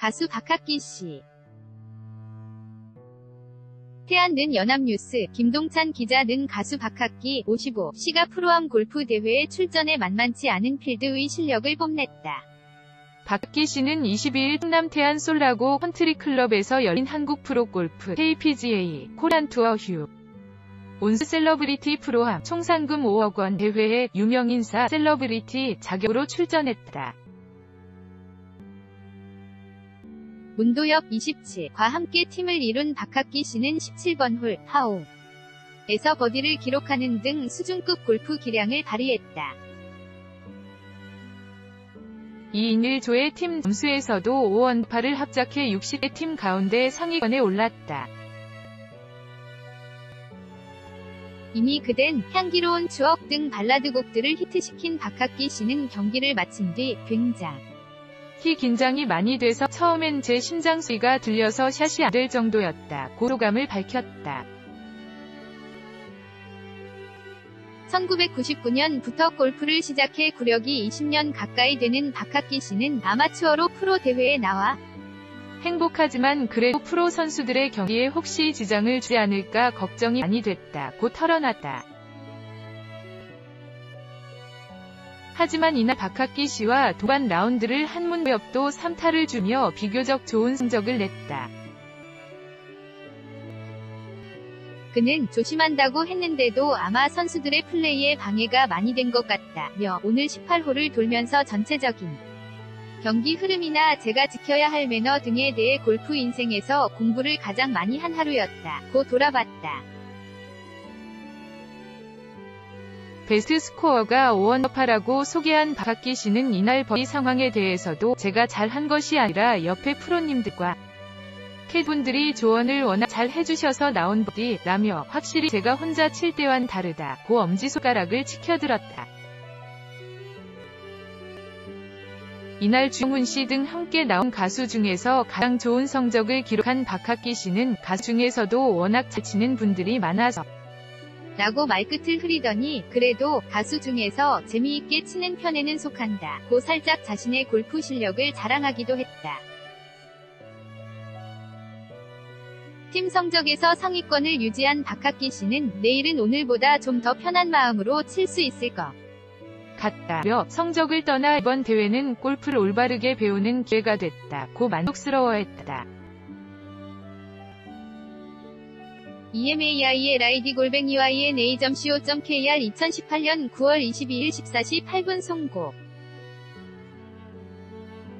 가수 박학기 씨. 태안 는 연합뉴스 김동찬 기자 는 가수 박학기 55 씨가 프로암 골프 대회에 출전해 만만치 않은 필드의 실력을 뽐냈다. 박학기 씨는 22일 충남 태안 솔라고 컨트리 클럽에서 열린 한국 프로골프 KPGA 코리안 투어 휴온스 셀러브리티 프로암 총 상금 5억 원 대회에 유명인사 셀러브리티 자격으로 출전했다. 문도엽 27과 함께 팀을 이룬 박학기 씨는 17번 홀 파오 에서 버디를 기록하는 등 수준급 골프 기량을 발휘했다. 2인 1조의 팀 점수에서도 5언더파를 합작해 60여 팀 가운데 상위권에 올랐다. 이미 그댄 향기로운 추억 등 발라드 곡들을 히트시킨 박학기 씨는 경기를 마친 뒤 굉장 히 긴장이 많이 돼서 처음엔 제 심장 소리가 들려서 샷이 안 될 정도였다. 고소감을 밝혔다. 1999년부터 골프를 시작해 구력이 20년 가까이 되는 박학기 씨는 아마추어로 프로 대회에 나와 행복하지만 그래도 프로 선수들의 경기에 혹시 지장을 주지 않을까 걱정이 많이 됐다. 고 털어놨다. 하지만 이날 박학기 씨와 도반 라운드를 한 문엽도 3타를 주며 비교적 좋은 성적을 냈다. 그는 조심한다고 했는데도 아마 선수들의 플레이에 방해가 많이 된 것 같다며 오늘 18홀을 돌면서 전체적인 경기 흐름이나 제가 지켜야 할 매너 등에 대해 골프 인생에서 공부를 가장 많이 한 하루였다. 고 돌아봤다. 베스트 스코어가 5언더파라고 소개한 박학기 씨는 이날 버디 상황에 대해서도 제가 잘한 것이 아니라 옆에 프로님들과 캐디분들이 조언을 워낙 잘 해주셔서 나온 버디라며 확실히 제가 혼자 칠 때와는 다르다. 고 엄지손가락을 치켜들었다. 이날 주문 씨등 함께 나온 가수 중에서 가장 좋은 성적을 기록한 박학기 씨는 가수 중에서도 워낙 잘 치는 분들이 많아서 라고 말끝을 흐리더니 그래도 가수 중에서 재미있게 치는 편에는 속한다. 고 살짝 자신의 골프 실력을 자랑하기도 했다. 팀 성적에서 상위권을 유지한 박학기 씨는 내일은 오늘보다 좀 더 편한 마음으로 칠 수 있을 것 같다며 성적을 떠나 이번 대회는 골프를 올바르게 배우는 기회가 됐다. 고 만족스러워했다. EMAILID 골뱅이 YNA.co.kr 2018년 9월 22일 14시 8분 송고